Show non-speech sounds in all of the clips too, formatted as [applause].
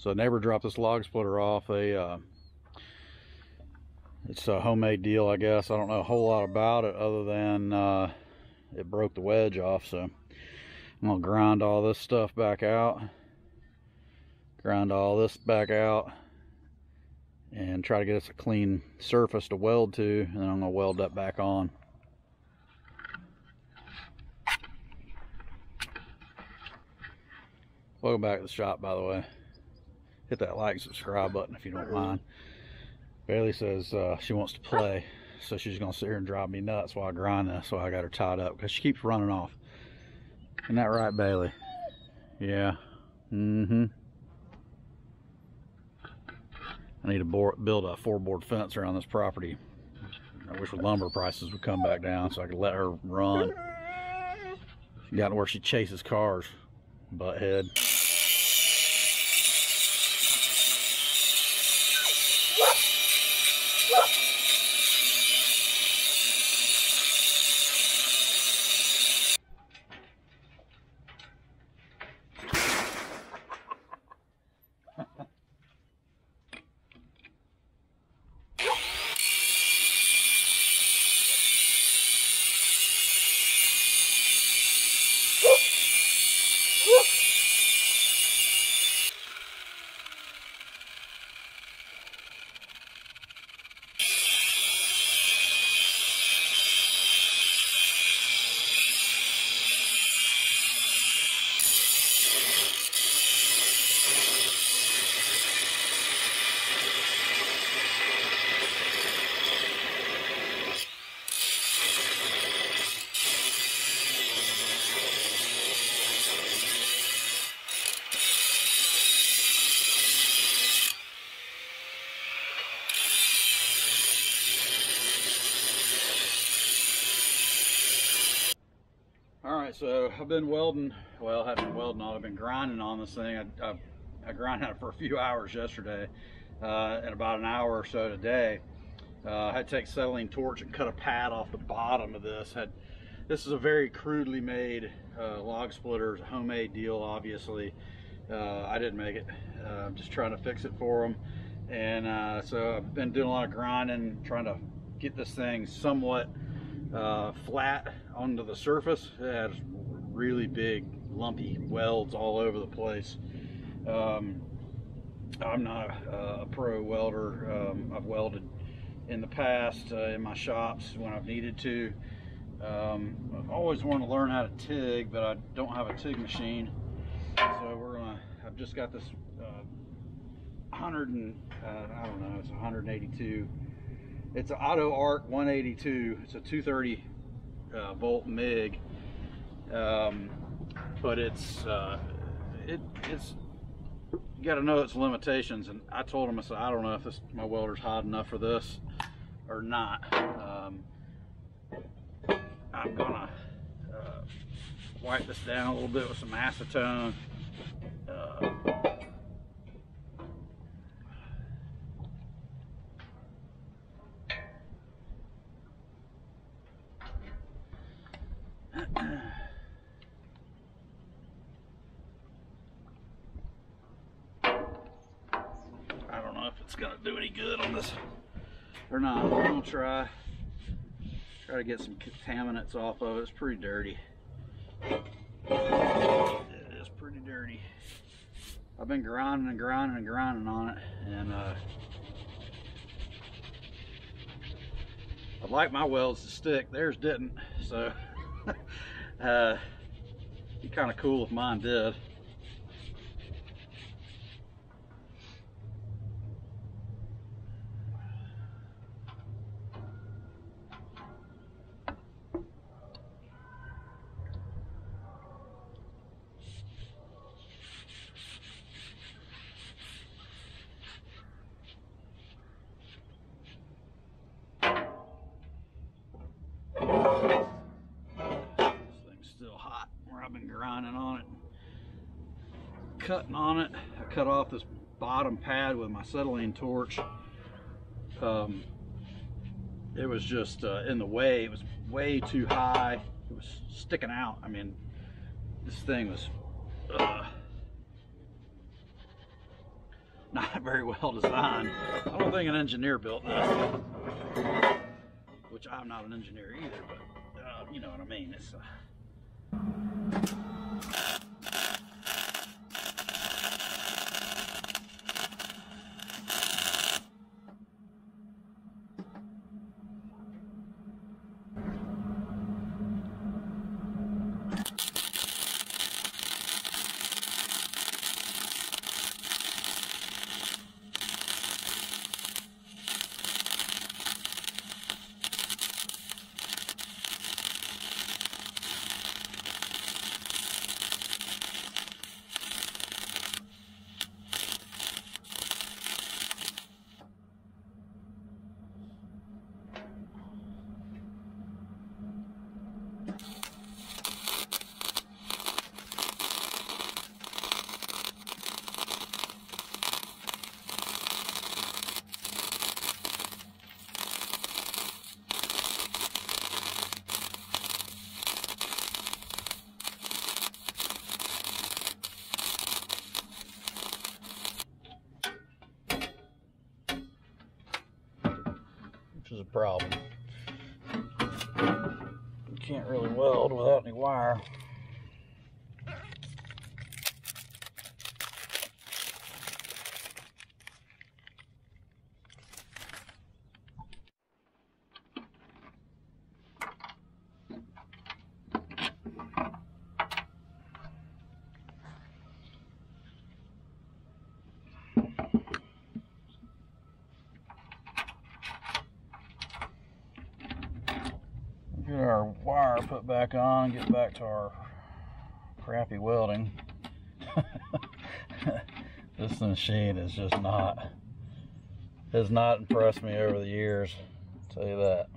So neighbor dropped this log splitter off. They uh, it's a homemade deal, I guess. I don't know a whole lot about it other than uh, it broke the wedge off. So I'm gonna grind all this stuff back out, grind all this back out, and try to get us a clean surface to weld to, and then I'm gonna weld that back on. Welcome back to the shop, by the way. Hit that like subscribe button if you don't mind. Bailey says uh, she wants to play, so she's gonna sit here and drive me nuts while I grind this. So I got her tied up because she keeps running off. Isn't that right, Bailey? Yeah. Mm-hmm. I need to board, build a four-board fence around this property. I wish lumber prices would come back down so I could let her run. Got to where she chases cars, butthead. Right, so I've been welding. Well, I haven't been welding on. I've been grinding on this thing. I, I, I grinded on [laughs] it for a few hours yesterday, uh, and about an hour or so today. Uh, I had to take acetylene torch and cut a pad off the bottom of this. Had this is a very crudely made uh, log splitter, it's a homemade deal, obviously. Uh, I didn't make it. Uh, I'm just trying to fix it for them, and uh, so I've been doing a lot of grinding, trying to get this thing somewhat uh, flat onto the surface. It has really big lumpy welds all over the place. Um, I'm not a, a pro welder. Um, I've welded in the past uh, in my shops when I've needed to. Um, I've always wanted to learn how to TIG, but I don't have a TIG machine. So we're gonna, I've just got this uh, 100 and, uh, I don't know, it's 182 it's an Auto Arc 182. It's a 230 uh, volt MIG, um, but it's uh, it it's you got to know its limitations. And I told him I said I don't know if this my welder's hot enough for this or not. Um, I'm gonna uh, wipe this down a little bit with some acetone. Uh, I don't know if it's gonna do any good on this or not. I'm gonna try try to get some contaminants off of it. It's pretty dirty. It is pretty dirty. I've been grinding and grinding and grinding on it, and uh, I'd like my welds to stick. Theirs didn't, so [laughs] uh, be kind of cool if mine did. This thing's still hot where I've been grinding on it. Cutting on it. I cut off this bottom pad with my acetylene torch. Um, it was just uh, in the way. It was way too high. It was sticking out. I mean, this thing was. Uh, not [laughs] very well designed. I don't think an engineer built this, which I'm not an engineer either, but uh, you know what I mean. It's is a problem. You can't really weld without any wire. get our wire put back on, get back to our crappy welding. This machine is just not, has not impressed me over the years, I'll tell you that.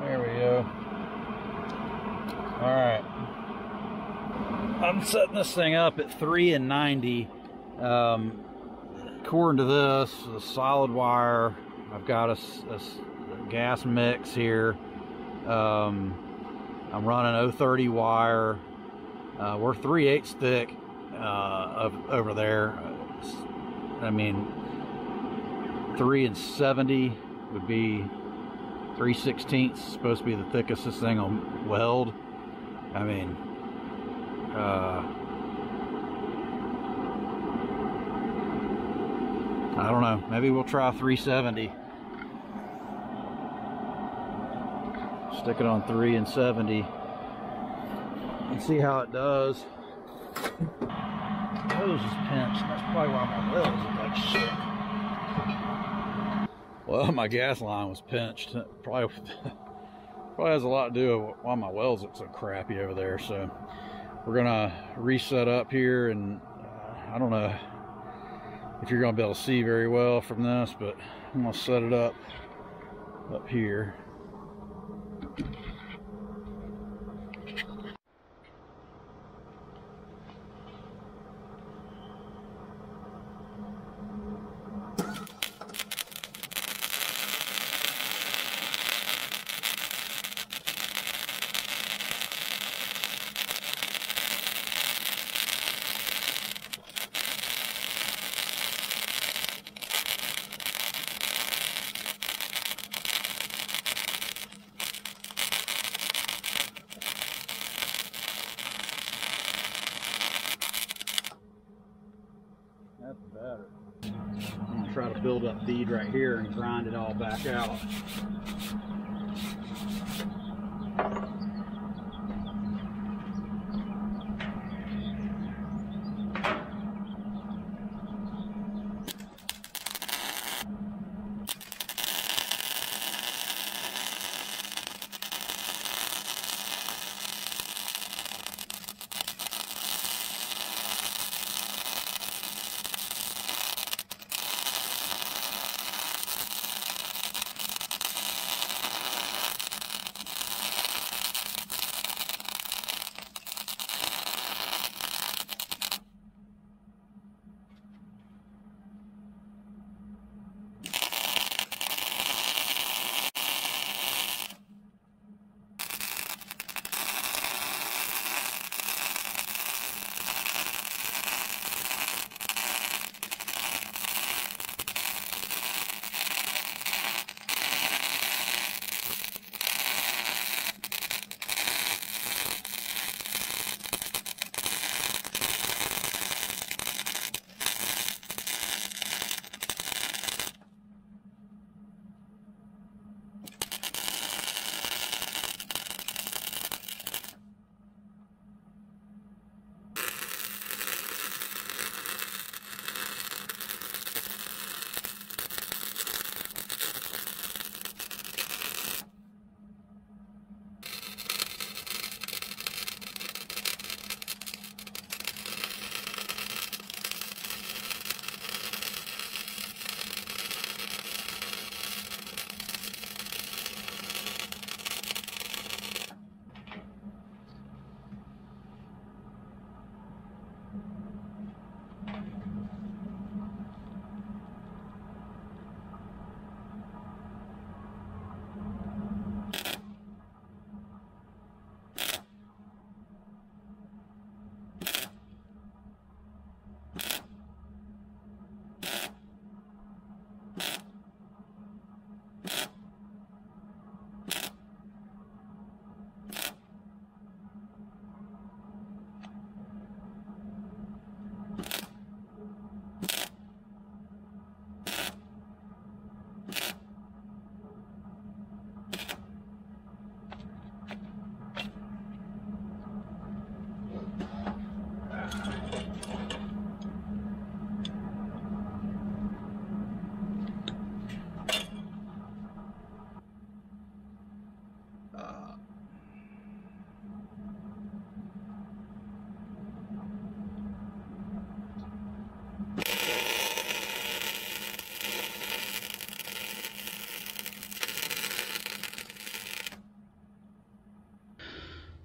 There we go. All right. Setting this thing up at 3 and 90. Um, according to this, a solid wire. I've got a gas mix here. Um, I'm running 030 wire. Uh, we're 3 8 thick uh, of, over there. I mean, 3 and 70 would be 3 16ths supposed to be the thickest this thing will weld. I mean, uh, I don't know. Maybe we'll try 370. Stick it on 3 and 70 and see how it does. Hose is pinched. That's probably why my welds look like shit. Well, my gas line was pinched. Probably, [laughs] probably has a lot to do with why my welds look so crappy over there. So we're gonna reset up here, and uh, I don't know if you're gonna be able to see very well from this, but I'm gonna set it up up here. That's better. I'm gonna try to build up feed right here and grind it all back out.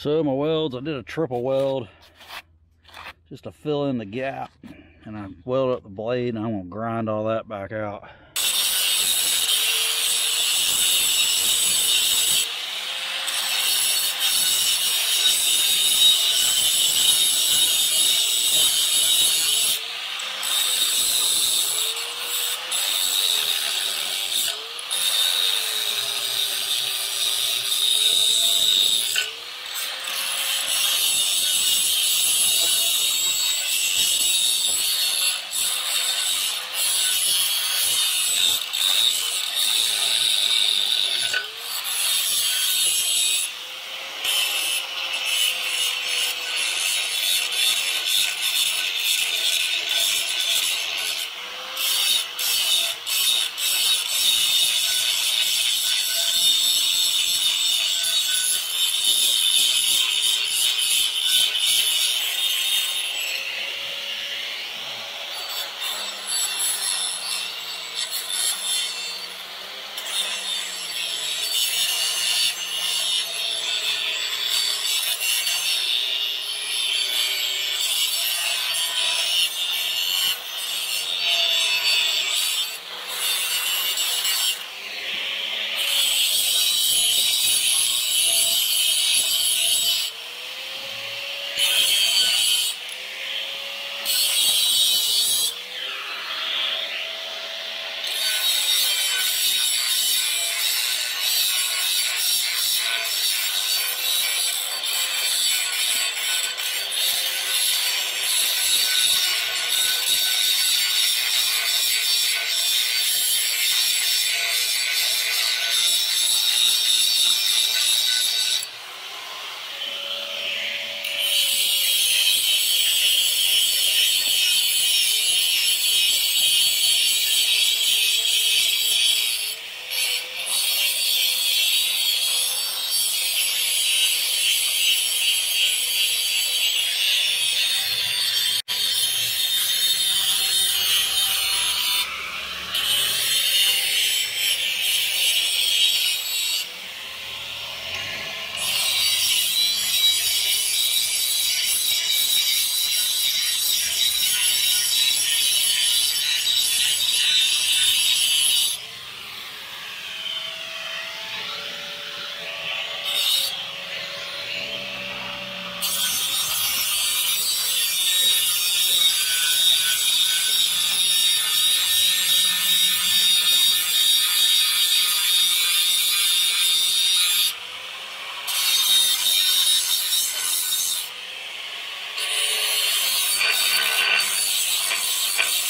So my welds, I did a triple weld just to fill in the gap. And I weld up the blade and I'm gonna grind all that back out.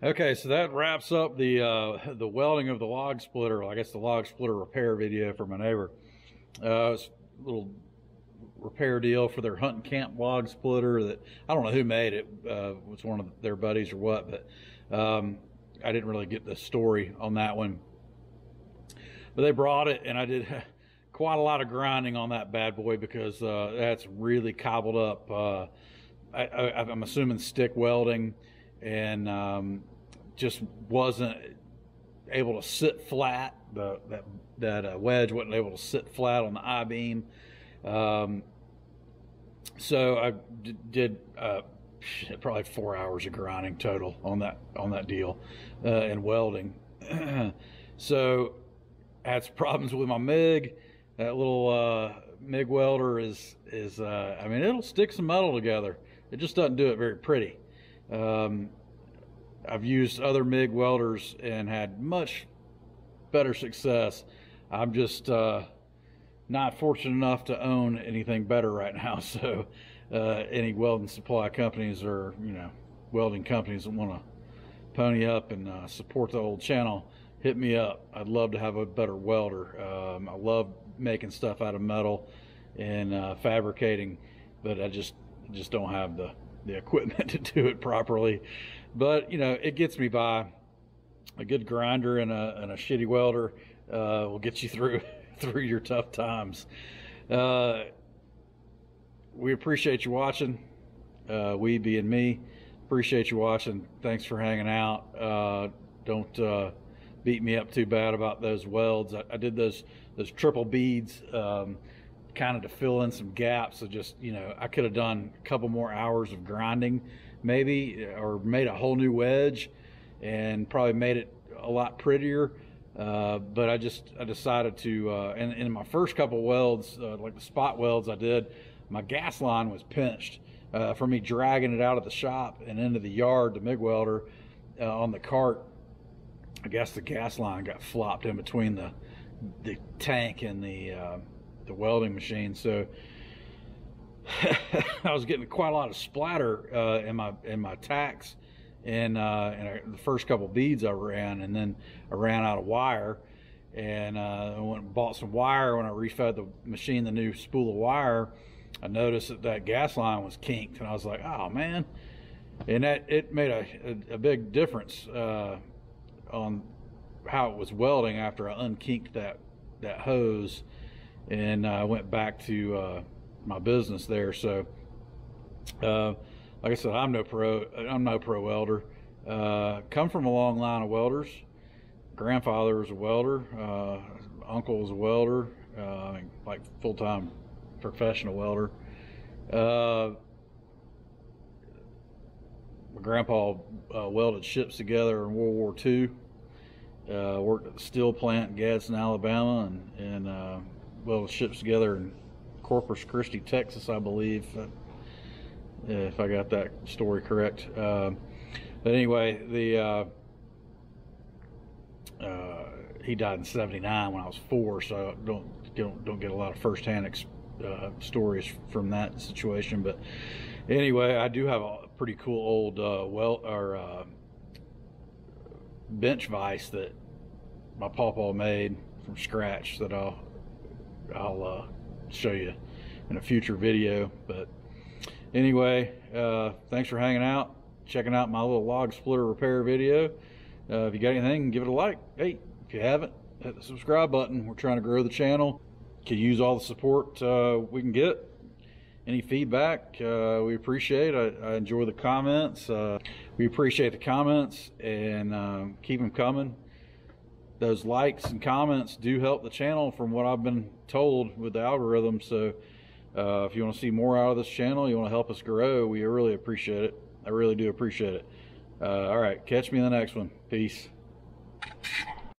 Okay, so that wraps up the uh, the welding of the log splitter. I guess the log splitter repair video for my neighbor. Uh, it's a little repair deal for their hunting camp log splitter that I don't know who made it. Uh, was one of their buddies or what, but um, I didn't really get the story on that one. But they brought it, and I did [laughs] quite a lot of grinding on that bad boy because uh, that's really cobbled up. Uh, I, am assuming stick welding, and um, just wasn't able to sit flat. The, that that uh, wedge wasn't able to sit flat on the I beam. Um, so I d- did uh, [laughs] probably four hours of grinding total on that on that deal uh, and welding. [clears throat] so I had some problems with my MIG. That little uh, MIG welder is is uh, I mean it'll stick some metal together. It just doesn't do it very pretty. Um, I've used other MIG welders and had much better success. I'm just uh, not fortunate enough to own anything better right now. [laughs] So, uh, any welding supply companies or you know welding companies that want to pony up and uh, support the old channel, hit me up. I'd love to have a better welder. Um, I love making stuff out of metal and uh, fabricating, but I just just don't have the the equipment [laughs] to do it properly. But you know, it gets me by. A good grinder and a, and a shitty welder uh, will get you through [laughs] [laughs] through your tough times. Uh, we appreciate you watching. Uh, we being me, appreciate you watching. Thanks for hanging out. Uh, don't uh, beat me up too bad about those welds. I, I did those those triple beads. Um, kind of to fill in some gaps. So just you know, I could have done a couple more hours of grinding, maybe, or made a whole new wedge, and probably made it a lot prettier. Uh, but I just I decided to, uh, and in my first couple welds, uh, like the spot welds I did, my gas line was pinched uh, for me dragging it out of the shop and into the yard, the MIG welder uh, on the cart. I guess the gas line got flopped in between the the tank and the the welding machine. So [laughs] I was getting quite a lot of splatter in my in my tacks and, uh, the first couple beads I ran, and then I ran out of wire, and uh, I went and bought some wire. When I refed the machine the new spool of wire, I noticed that that gas line was kinked, and I was like, oh man, and that it made a, a, a big difference uh, on how it was welding after I unkinked that that hose and I went back to uh, my business there. So, uh, like I said, I'm no pro. I'm no pro welder. Uh, come from a long line of welders. Grandfather was a welder. Uh, uncle was a welder, uh, like full time professional welder. Uh, my grandpa welded ships together in World War II. worked at the steel plant in Gadsden, Alabama, and, and well ships together in Corpus Christi, Texas, I believe, uh, if I got that story correct. Uh, but anyway, the uh, uh, he died in '79 when I was four, so don't don't don't get a lot of firsthand uh, stories from that situation. But anyway, I do have a pretty cool old uh, well or bench vise that my papa made from scratch that I'll I'll uh, show you in a future video. But anyway, uh, thanks for hanging out, checking out my little log splitter repair video. Uh, if you got anything, give it a like. Hey, if you haven't, hit the subscribe button. We're trying to grow the channel. Can use all the support uh, we can get. Any feedback, uh, we appreciate. I, I, enjoy the comments. Uh, we appreciate the comments and keep them coming those likes and comments do help the channel from what I've been told with the algorithm. So uh, if you want to see more out of this channel, you want to help us grow, we really appreciate it. I really do appreciate it. Uh, all right, catch me in the next one. Peace.